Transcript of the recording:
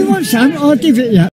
want some? Oh, I'll give it.